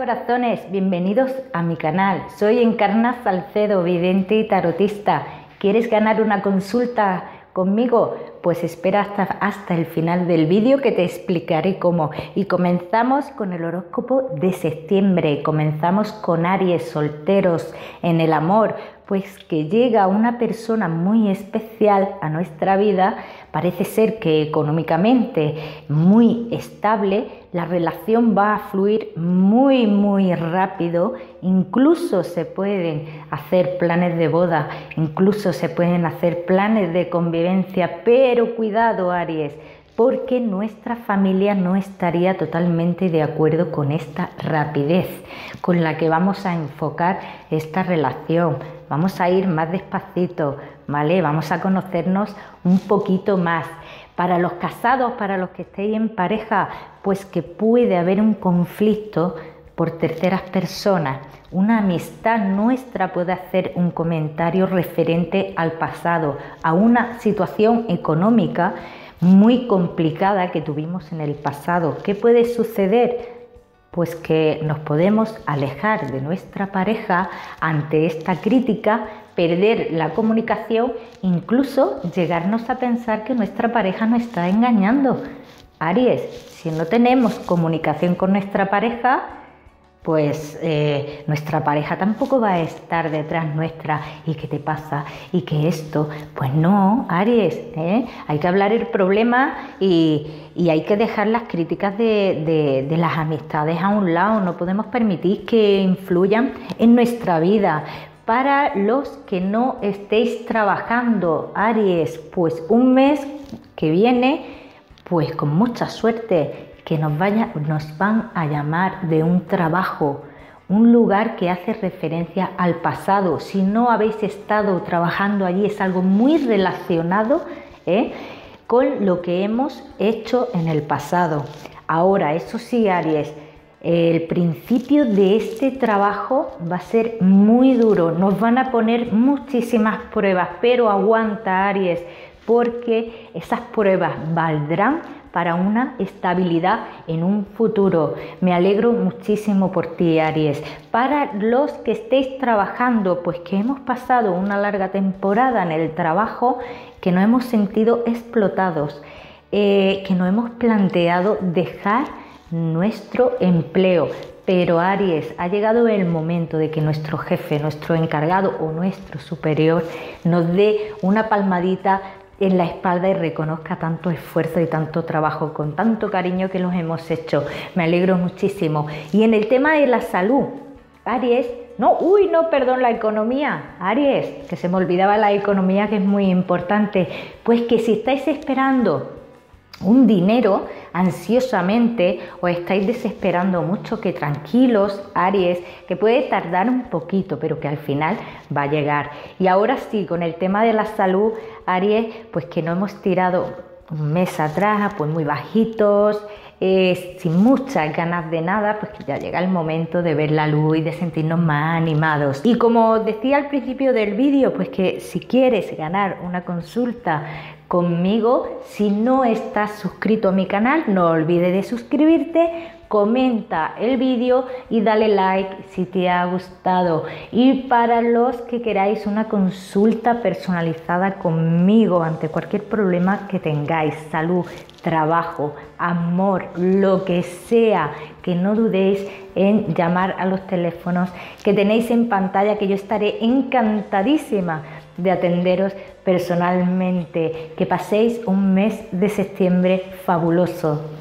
Corazones, bienvenidos a mi canal. Soy Encarna Salcedo, vidente y tarotista. ¿Quieres ganar una consulta conmigo? Pues espera hasta, hasta el final del vídeo que te explicaré cómo. Y comenzamos con el horóscopo de septiembre. Comenzamos con Aries, solteros, en el amor pues que llega una persona muy especial a nuestra vida, parece ser que económicamente muy estable, la relación va a fluir muy muy rápido, incluso se pueden hacer planes de boda, incluso se pueden hacer planes de convivencia, pero cuidado Aries, porque nuestra familia no estaría totalmente de acuerdo con esta rapidez con la que vamos a enfocar esta relación. Vamos a ir más despacito, ¿vale? Vamos a conocernos un poquito más. Para los casados, para los que estéis en pareja, pues que puede haber un conflicto por terceras personas. Una amistad nuestra puede hacer un comentario referente al pasado, a una situación económica muy complicada que tuvimos en el pasado. ¿Qué puede suceder? Pues que nos podemos alejar de nuestra pareja ante esta crítica, perder la comunicación, incluso llegarnos a pensar que nuestra pareja nos está engañando. Aries, si no tenemos comunicación con nuestra pareja, pues eh, nuestra pareja tampoco va a estar detrás nuestra y qué te pasa y que esto, pues no, Aries, ¿eh? hay que hablar el problema y, hay que dejar las críticas de, de, las amistades a un lado, no podemos permitir que influyan en nuestra vida. Para los que no estéis trabajando, Aries, pues un mes que viene, pues con mucha suerte que nos, vaya, nos van a llamar de un trabajo, un lugar que hace referencia al pasado. Si no habéis estado trabajando allí, es algo muy relacionado ¿eh? con lo que hemos hecho en el pasado. Ahora, eso sí, Aries, el principio de este trabajo va a ser muy duro, nos van a poner muchísimas pruebas, pero aguanta, Aries, porque esas pruebas valdrán para una estabilidad en un futuro. Me alegro muchísimo por ti, Aries. Para los que estéis trabajando, pues que hemos pasado una larga temporada en el trabajo, que nos hemos sentido explotados, eh, que nos hemos planteado dejar nuestro empleo. Pero Aries, ha llegado el momento de que nuestro jefe, nuestro encargado o nuestro superior nos dé una palmadita en la espalda y reconozca tanto esfuerzo y tanto trabajo con tanto cariño que los hemos hecho. Me alegro muchísimo. Y en el tema de la salud, Aries, no, uy, no, perdón, la economía. Aries, que se me olvidaba la economía que es muy importante. Pues que si estáis esperando un dinero ansiosamente o estáis desesperando mucho, que tranquilos, Aries, que puede tardar un poquito, pero que al final va a llegar. Y ahora sí, con el tema de la salud, Aries, pues que no hemos tirado un mes atrás, pues muy bajitos, sin muchas ganas de nada, pues que ya llega el momento de ver la luz y de sentirnos más animados. Y como decía al principio del vídeo, pues que si quieres ganar una consulta conmigo. Si no estás suscrito a mi canal, no olvides de suscribirte, comenta el vídeo y dale like si te ha gustado. Y para los que queráis una consulta personalizada conmigo ante cualquier problema que tengáis, salud, trabajo, amor, lo que sea, que no dudéis en llamar a los teléfonos que tenéis en pantalla, que yo estaré encantadísima de atenderos personalmente. Que paséis un mes de septiembre fabuloso.